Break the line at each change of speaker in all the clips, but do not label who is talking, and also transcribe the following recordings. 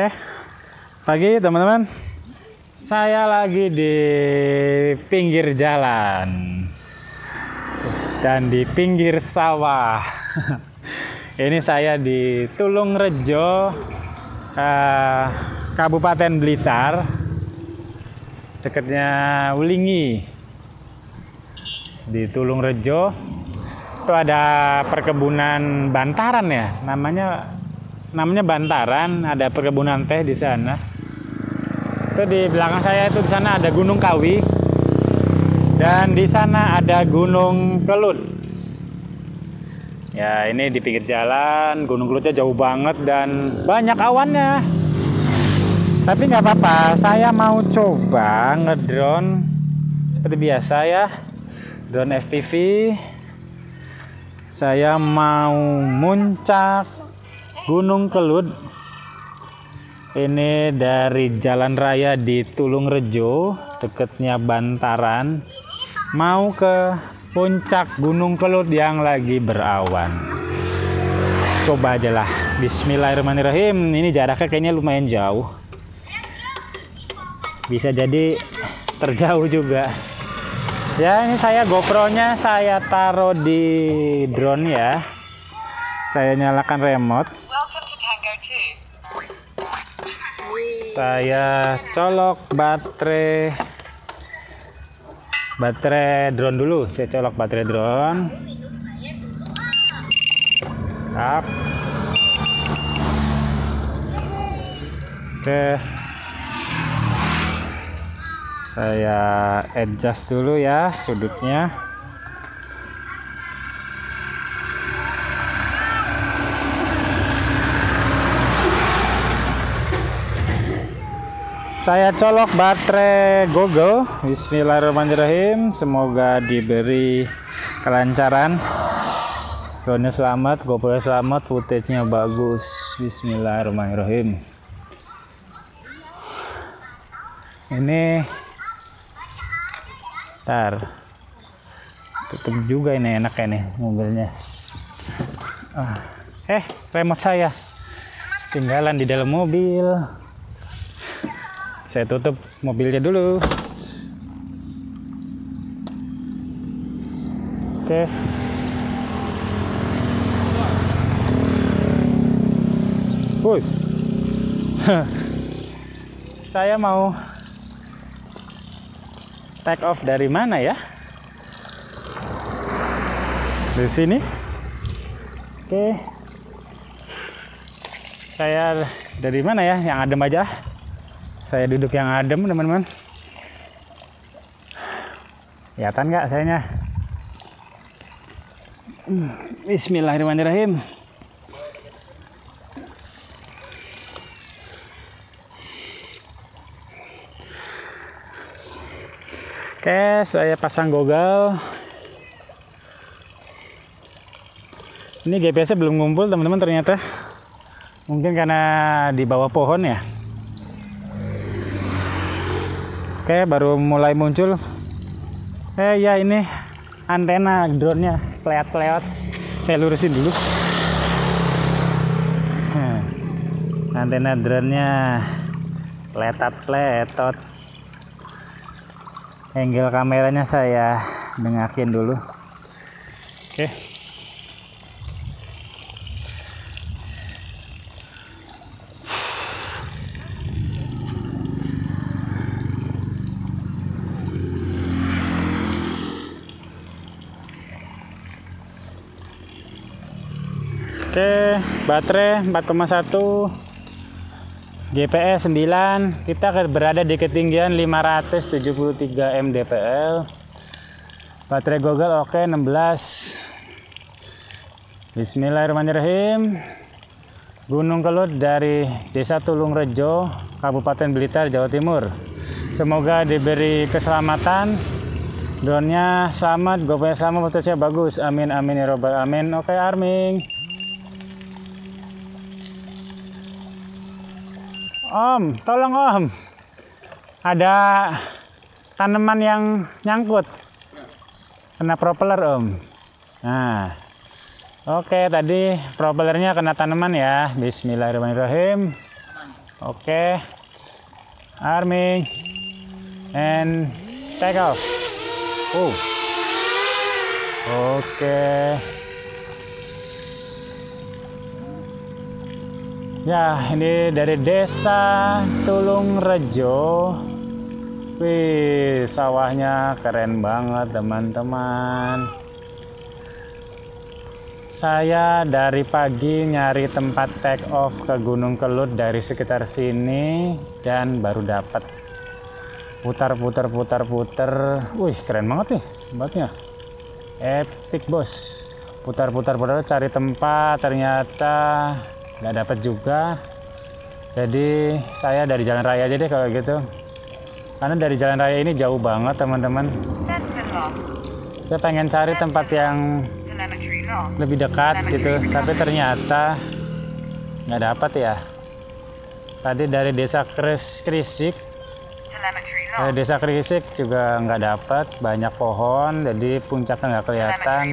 Oke, pagi teman-teman. Saya lagi di pinggir jalan dan di pinggir sawah. Ini saya di Tulung Rejo, eh, Kabupaten Blitar, dekatnya Wulingi. Di Tulung Rejo itu ada perkebunan bantaran ya, namanya namanya Bantaran, ada perkebunan teh di sana. Itu di belakang saya itu di sana ada Gunung Kawi dan di sana ada Gunung Kelut. Ya ini di pinggir jalan, Gunung Kelutnya jauh banget dan banyak awannya. Tapi nggak apa-apa, saya mau coba ngedrone seperti biasa ya, drone FPV. Saya mau muncak Gunung Kelut. Ini dari jalan raya di Tulung Rejo dekatnya Bantaran. Mau ke puncak Gunung Kelut yang lagi berawan. Coba aja lah. Bismillahirrahmanirrahim. Ini jaraknya kayaknya lumayan jauh. Bisa jadi terjauh juga. Ya ini saya GoPro nya saya taruh di drone ya. Saya nyalakan remote saya colok baterai. Baterai drone dulu. Saya colok baterai drone. Tap. oke. Saya adjust dulu ya sudutnya saya colok baterai Google. Bismillahirrahmanirrahim. Semoga diberi kelancaran. Drone selamat GoPro selamat footage-nya bagus. Bismillahirrahmanirrahim. Ini ntar tutup juga ini enak ini mobilnya. Ah. eh remote saya. Tinggalan di dalam mobil saya tutup mobilnya dulu. Oke. Woi. saya mau take off dari mana ya? Dari sini. Oke. Saya dari mana ya? Yang adem aja saya duduk yang adem teman-teman kelihatan nggak sayanya Bismillahirrahmanirrahim Oke, saya pasang goggle. Ini GPS-nya belum ngumpul, teman-teman ternyata. Mungkin karena di bawah pohon ya. Oke, baru mulai muncul. Eh ya ini antena drone-nya peleot-peleot. Saya lurusin dulu. Hmm. Antena drone-nya letat-letot. Angle kameranya saya dengakin dulu. Oke. Oke, baterai 4,1 GPS 9 kita berada di ketinggian 573 mdpl baterai Google oke 16 Bismillahirrahmanirrahim. Gunung Kelut dari Desa Tulung Rejo Kabupaten Blitar Jawa Timur. Semoga diberi keselamatan. Drone-nya selamat GoPro selamat fotonya bagus. Amin amin ya robbal amin oke arming Om, tolong Om. Ada tanaman yang nyangkut. Kena propeller Om. Nah. Oke, tadi propellernya kena tanaman ya. Bismillahirrahmanirrahim. Oke. Arming. And take off. Oh. Oke. Ya, ini dari desa Tulung Rejo. Wih, sawahnya keren banget teman-teman. Saya dari pagi nyari tempat take off ke Gunung Kelut dari sekitar sini dan baru dapat. Putar putar putar putar. Wih, keren banget nih tempatnya. Epic bos. Putar putar putar cari tempat ternyata nggak dapat juga. Jadi saya dari jalan raya aja deh kalau gitu. Karena dari jalan raya ini jauh banget teman-teman. Saya pengen cari tempat yang lebih dekat gitu. Tapi ternyata nggak dapat ya. Tadi dari desa Kris Krisik. Dari desa Krisik juga nggak dapat banyak pohon jadi puncaknya nggak kelihatan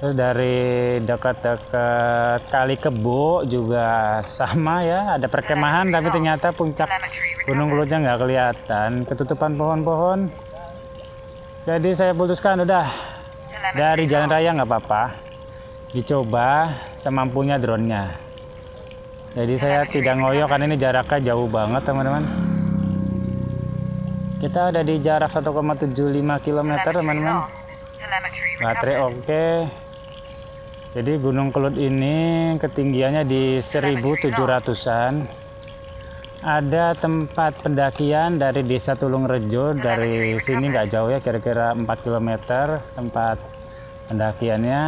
Terus dari dekat-dekat Kali Kebo juga sama ya, ada perkemahan tapi ternyata puncak Gunung Kelutnya nggak kelihatan, ketutupan pohon-pohon. Jadi saya putuskan udah dari jalan raya nggak apa-apa, dicoba semampunya drone-nya. Jadi saya tidak ngoyo karena ini jaraknya jauh banget teman-teman. Kita ada di jarak 1,75 km teman-teman. Baterai oke. Okay. Jadi Gunung Kelut ini ketinggiannya di 1700-an. Ada tempat pendakian dari Desa Tulung Rejo dari sini nggak jauh ya, kira-kira 4 km tempat pendakiannya.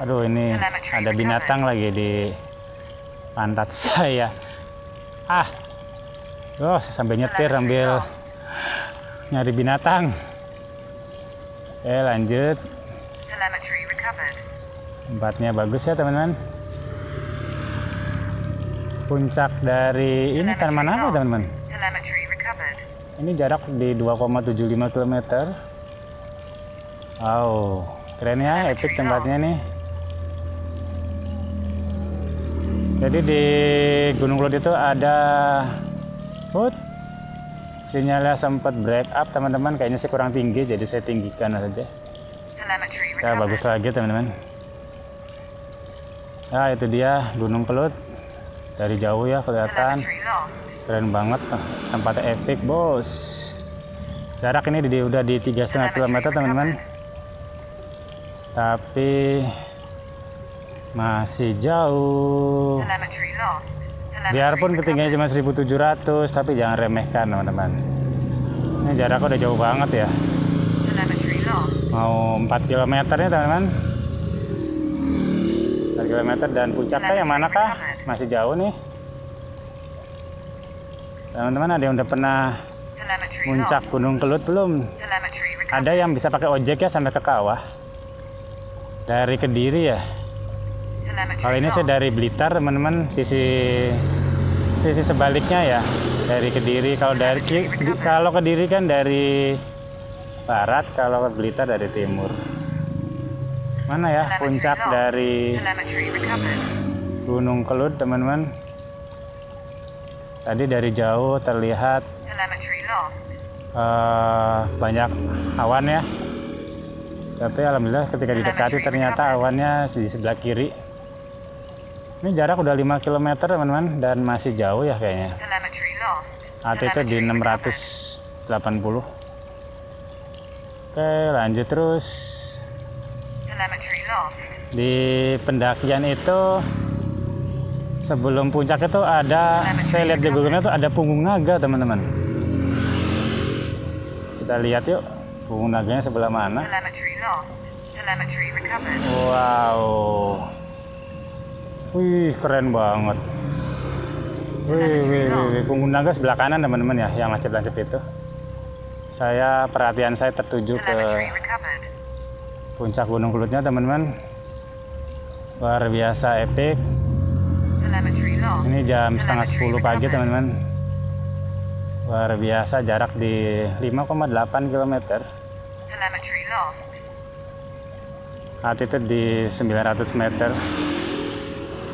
Aduh ini ada binatang lagi di pantat saya. Ah, oh sampai nyetir sambil nyari binatang. Oke lanjut tempatnya bagus ya teman-teman. Puncak dari ini tanaman apa teman-teman? Ini jarak di 2,75 km wow keren ya epic tempatnya nih. Jadi di Gunung Kelut itu ada food sinyalnya sempat break up teman-teman. Kayaknya sih kurang tinggi jadi saya tinggikan saja ya bagus lagi teman-teman ya itu dia Gunung Kelut dari jauh ya kelihatan. Keren banget. Tempatnya epic bos. Jarak ini di, udah di tiga setengah kilometer teman-teman. Tapi masih jauh. Biarpun ketinggiannya cuma 1700 tapi jangan remehkan teman-teman. Ini jaraknya udah jauh banget ya. Mau 4 km nya teman-teman km dan puncaknya yang manakah? Masih jauh nih. Teman-teman ada yang udah pernah puncak Gunung Kelut belum? Ada yang bisa pakai ojek ya sampai ke kawah? Dari Kediri ya? Kalau ini saya dari Blitar teman-teman sisi sisi sebaliknya ya. Dari Kediri kalau dari kalau Kediri kan dari barat kalau Blitar dari timur mana ya? Puncak dari Gunung Kelut teman-teman. Tadi dari jauh terlihat uh, banyak awan ya. Tapi alhamdulillah ketika didekati ternyata awannya di sebelah kiri. Ini jarak udah 5 km teman-teman dan masih jauh ya kayaknya. ATT di 680 oke lanjut terus di pendakian itu sebelum puncak itu ada saya lihat di Google itu ada punggung naga teman-teman. Kita lihat yuk punggung naganya sebelah mana. Wow. Wih keren banget. Wih wih wih, wih. punggung naga sebelah kanan teman-teman ya yang lancip-lancip itu. Saya perhatian saya tertuju ke puncak Gunung Kelutnya teman-teman. Luar biasa epic. Ini jam setengah 10 pagi teman-teman. Luar biasa jarak di 5,8 km altitude di 900 meter.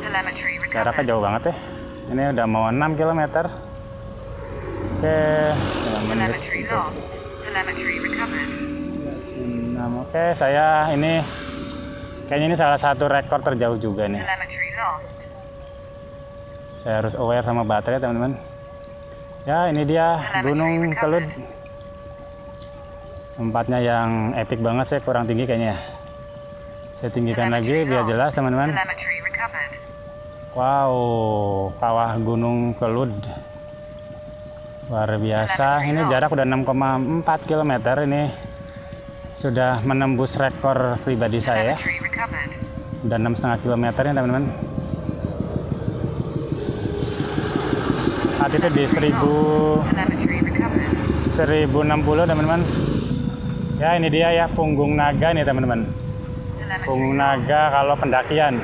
Telemetry
jaraknya
recovered.
jauh banget ya. Ini udah mau 6 km oke 9 menit 6 oke saya ini kayaknya ini salah satu rekor terjauh juga nih. Saya harus aware sama baterai teman-teman. Ya ini dia Gunung Kelud tempatnya yang epic banget sih kurang tinggi kayaknya ya. saya tinggikan lagi biar jelas teman-teman. Wow kawah Gunung Kelud luar biasa. Ini jarak udah 6,4 km ini sudah menembus rekor pribadi saya.
Recovered.
udah 6,5 km ya teman-teman. Saat itu di 1000
Telemetry recovered.
1060 teman-teman. Ya ini dia ya punggung naga nih teman-teman. Punggung naga kalau pendakian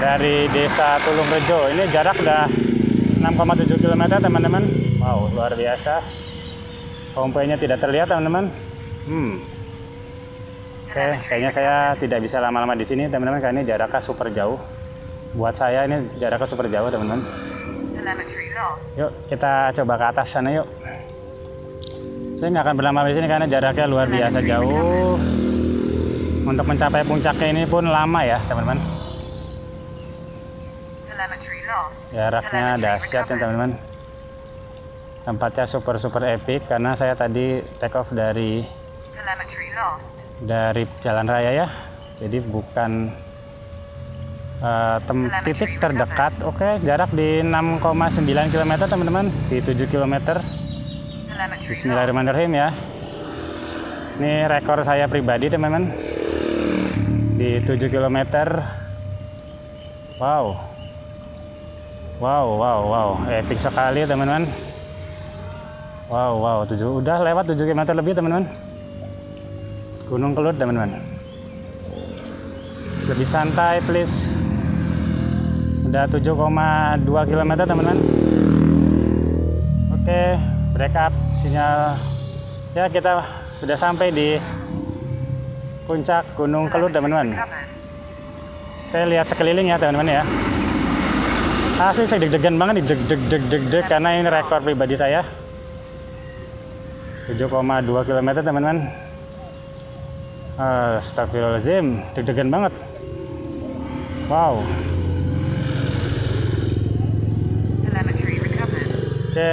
dari desa Tulung Rejo ini jarak udah 6,7 km teman-teman. Wow luar biasa. Pompenya tidak terlihat teman-teman hmm oke kayaknya saya tidak bisa lama-lama di sini teman-teman karena ini jaraknya super jauh buat saya ini jaraknya super jauh teman-teman. Yuk kita coba ke atas sana yuk. Saya nggak akan berlama di sini karena jaraknya luar biasa jauh. Untuk mencapai puncaknya ini pun lama ya teman-teman. Jaraknya dahsyat ya teman-teman. Tempatnya super super epic karena saya tadi take off dari. Dari jalan raya ya. Jadi bukan tem- titik terdekat. Oke, jarak di 6,9 km teman-teman, di 7 km. Bismillahirrahmanirrahim ya. Ini rekor saya pribadi teman-teman. Di 7 km. Wow. Wow, wow, wow. Epic sekali teman-teman. Wow, wow. 7 udah lewat 7 km lebih teman-teman. Gunung Kelut teman-teman. Lebih santai please. Udah 7,2 km teman-teman. Oke, break up sinyal. Ya, kita sudah sampai di puncak Gunung Kelut, teman-teman. Saya lihat sekeliling ya, teman-teman ya. Asli saya deg-degan banget deg deg deg deg deg karena ini rekor pribadi saya. 7,2 km, teman-teman. Astagfirullahaladzim, deg-degan banget. Wow. Oke.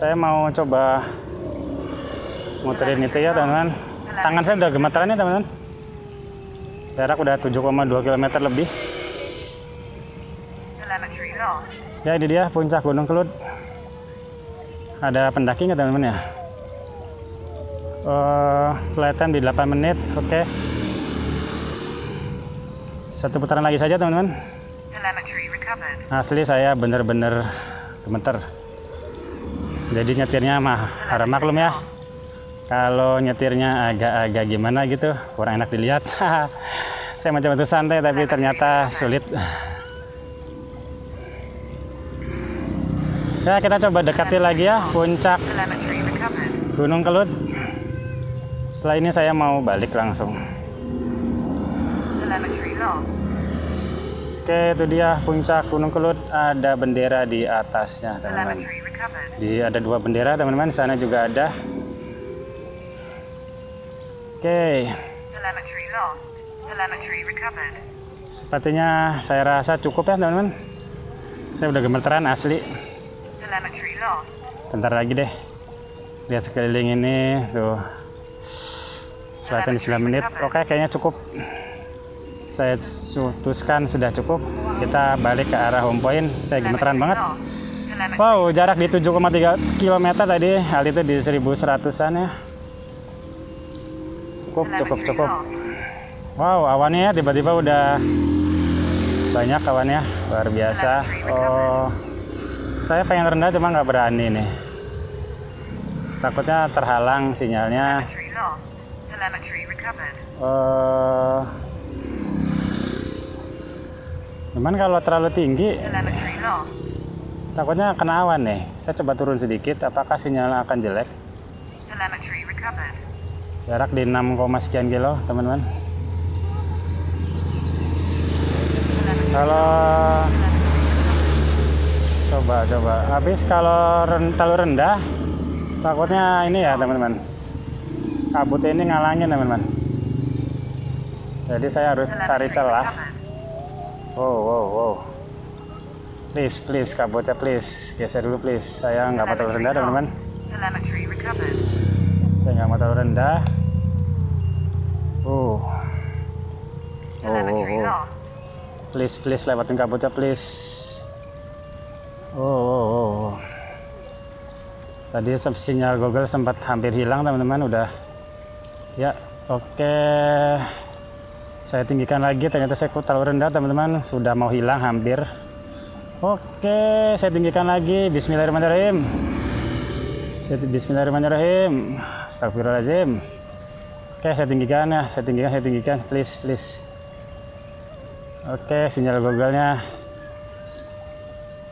Saya mau coba muterin itu ya, teman-teman. Tangan saya udah gemetaran ya, teman-teman. Jarak udah 7,2 km lebih. Ya, ini dia puncak Gunung Kelut. Ada pendaki nggak, teman-teman ya? Flight time di 8 menit. Oke. Satu putaran lagi saja, teman-teman. Asli saya bener-bener gemeter. Jadi nyetirnya mah harap maklum ya. Kalau nyetirnya agak-agak gimana gitu, kurang enak dilihat. saya macam itu santai tapi ternyata sulit. Ya kita coba dekati lagi ya puncak. Gunung Kelut. Setelah ini saya mau balik langsung. Oke itu dia puncak Gunung Kelut ada bendera di atasnya teman-teman. Di ada dua bendera teman-teman, di sana juga ada. Oke, sepertinya saya rasa cukup ya teman-teman. Saya udah gemeteran asli. Bentar lagi deh. Lihat sekeliling ini tuh. Selatan di 9 menit. Oke, kayaknya cukup. Saya putuskan sudah cukup. Kita balik ke arah home point. Saya gemeteran banget.
Telemetry
Wow, jarak di 7,3 km tadi, hal itu di 1100-an ya. Cukup, cukup, cukup. Wow, awannya tiba-tiba udah banyak awannya, luar biasa. Oh, saya pengen rendah cuma nggak berani nih. Takutnya terhalang sinyalnya.
Telemetry recovered.
Eh, cuman kalau terlalu tinggi, takutnya kena awan nih. Saya coba turun sedikit, apakah sinyalnya akan jelek?
Telemetry recovered.
Jarak di 6, sekian kilo, teman-teman. Kalau coba coba. Habis kalau ren- terlalu rendah, takutnya ini ya teman-teman. Kabut ini ngalangin teman-teman. Jadi saya harus cari celah. Wow, wow, wow. Please, please, kabutnya please. Geser dulu please. Saya nggak mau terlalu rendah teman-teman. Saya nggak mau terlalu rendah. Oh. Oh, oh, oh. Please, please, lewatin kabutnya please. Oh, oh, oh. Tadi sinyal Google sempat hampir hilang teman-teman. Udah. Ya, oke. Saya tinggikan lagi. Ternyata saya terlalu rendah teman-teman. Sudah mau hilang hampir. Oke, saya tinggikan lagi. Bismillahirrahmanirrahim. Saya Bismillahirrahmanirrahim. Astagfirullahaladzim. Oke, saya tinggikan ya. Saya tinggikan, saya tinggikan. Please, please. Oke, sinyal Google-nya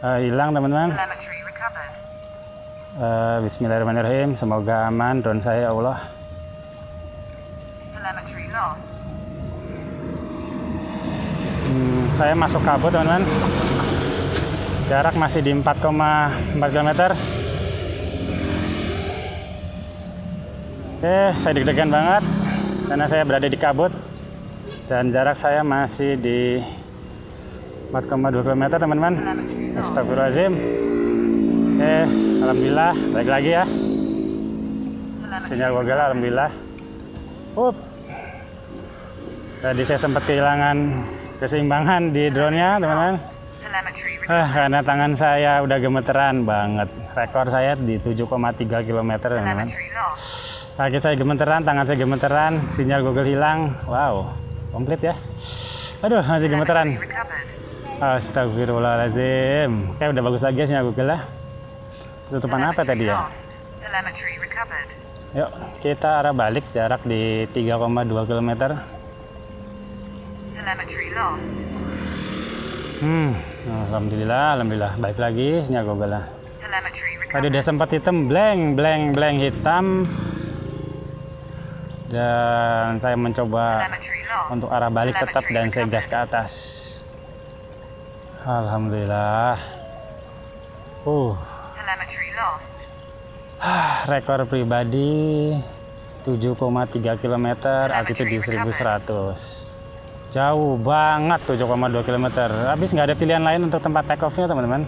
eh, hilang teman-teman. Eh, Bismillahirrahmanirrahim. Semoga aman drone saya ya Allah. Saya masuk kabut teman-teman. Jarak masih di 4,4 km. Oke, saya deg-degan banget karena saya berada di kabut dan jarak saya masih di 4,2 km teman-teman. Astagfirullahaladzim. Oke, alhamdulillah baik lagi ya. Sinyal Google alhamdulillah. Up. Tadi saya sempat kehilangan keseimbangan di drone-nya, teman-teman. Ah, karena tangan saya udah gemeteran banget. Rekor saya di 7,3 km, teman-teman. Kaki saya gemeteran, tangan saya gemeteran, sinyal Google hilang. Wow, komplit ya. Aduh, masih gemeteran. Astagfirullahaladzim. Oke, udah bagus lagi ya sinyal Google lah. Tutupan apa tadi ya? Yuk, kita arah balik jarak di 3,2 km.
Telemetry lost.
Hmm, alhamdulillah, alhamdulillah. Baik lagi sinyal Google lah. Tadi udah sempat hitam, blank, blank, blank hitam. Dan saya mencoba untuk arah balik tetap dan saya gas ke atas. Alhamdulillah. Uh,
lost.
rekor pribadi 7,3 km, altitude di 1100. Jauh banget 7,2 km. Habis nggak ada pilihan lain untuk tempat take off-nya teman-teman.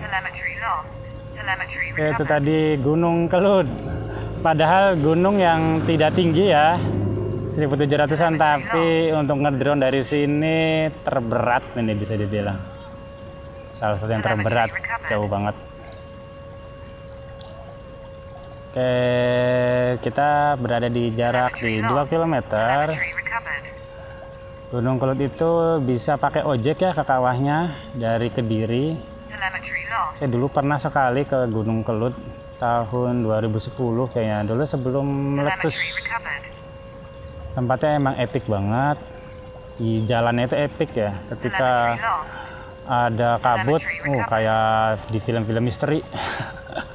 Itu tadi Gunung Kelut. Padahal gunung yang tidak tinggi ya. 1700-an tapi untuk ngedrone dari sini terberat ini bisa dibilang. Salah satu yang terberat, jauh banget. Oke, kita berada di jarak di 2 km. Gunung Kelut itu bisa pakai ojek ya ke kawahnya dari Kediri. Saya dulu pernah sekali ke Gunung Kelut tahun 2010 kayaknya. Dulu sebelum meletus. Tempatnya emang epic banget. Di jalannya itu epic ya. Ketika ada kabut, oh kayak di film-film misteri.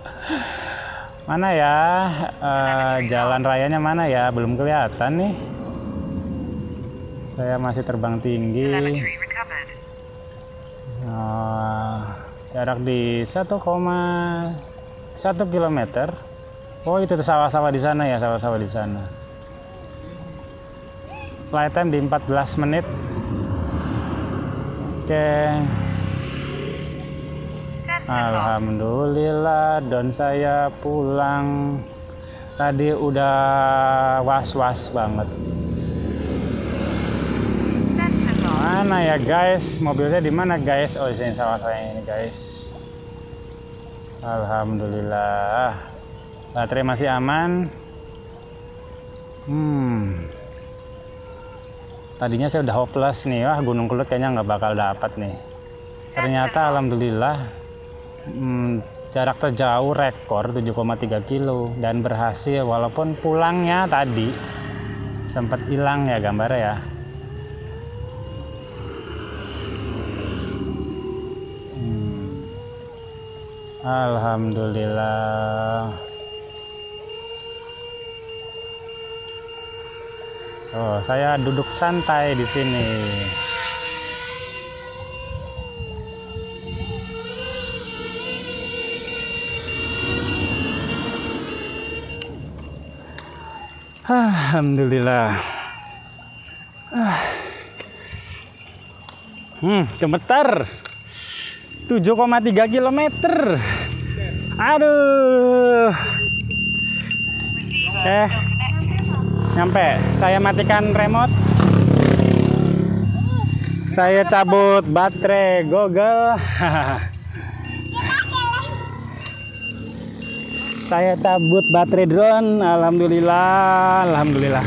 mana ya eh, jalan rayanya mana ya? Belum kelihatan nih. Saya masih terbang tinggi. Nah, jarak di 1,1 km. Oh, itu sawah-sawah di sana ya, sawah-sawah di sana. Flight time di 14 menit. Oke,
lost.
alhamdulillah don saya pulang. Tadi udah was-was banget.
Sensor lost.
Mana ya guys? Mobilnya di mana guys? Oh di sama saya ini guys. Alhamdulillah. Baterai masih aman. Hmm. Tadinya saya udah hopeless nih, wah Gunung Kelut kayaknya nggak bakal dapat nih. Ternyata alhamdulillah hmm, jarak terjauh rekor 7,3 kilo dan berhasil walaupun pulangnya tadi sempat hilang ya gambarnya ya. Alhamdulillah Oh, saya duduk santai di sini. Alhamdulillah. Ah. Hmm, gemetar. 7,3 km. Aduh. Eh. Nyampe. Saya matikan remote. Saya cabut baterai Google. Saya cabut baterai drone. Alhamdulillah, alhamdulillah.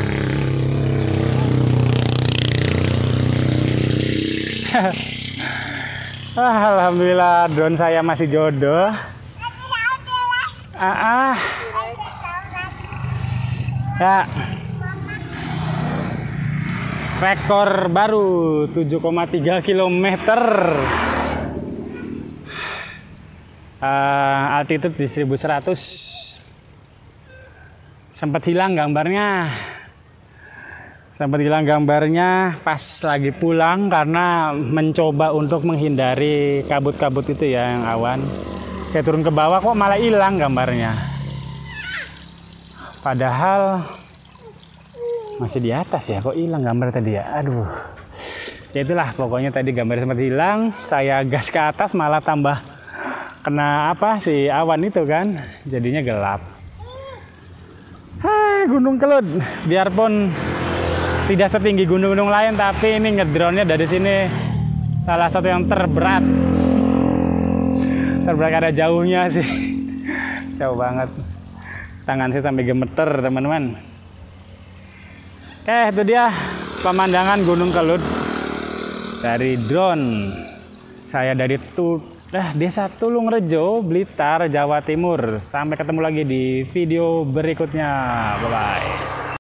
Ah, alhamdulillah drone saya masih jodoh. Ah, ah. Ya. Rekor baru 7,3 km. Eh, altitude di 1100. Sempat hilang gambarnya. Sempat hilang gambarnya pas lagi pulang karena mencoba untuk menghindari kabut-kabut itu ya yang awan. Saya turun ke bawah kok malah hilang gambarnya. Padahal masih di atas ya, kok hilang gambar tadi ya? Aduh. Ya itulah, pokoknya tadi gambar sempat hilang. Saya gas ke atas malah tambah kena apa si awan itu kan, jadinya gelap. Hai, Gunung Kelut. Biarpun tidak setinggi gunung-gunung lain, tapi ini ngedrone-nya dari sini salah satu yang terberat. Terberat ada jauhnya sih. Jauh banget. Tangan saya sampai gemeter teman-teman. Oke itu dia pemandangan Gunung Kelut dari drone. Saya dari tu eh, desa Tulung Rejo Blitar Jawa Timur. Sampai ketemu lagi di video berikutnya. Bye bye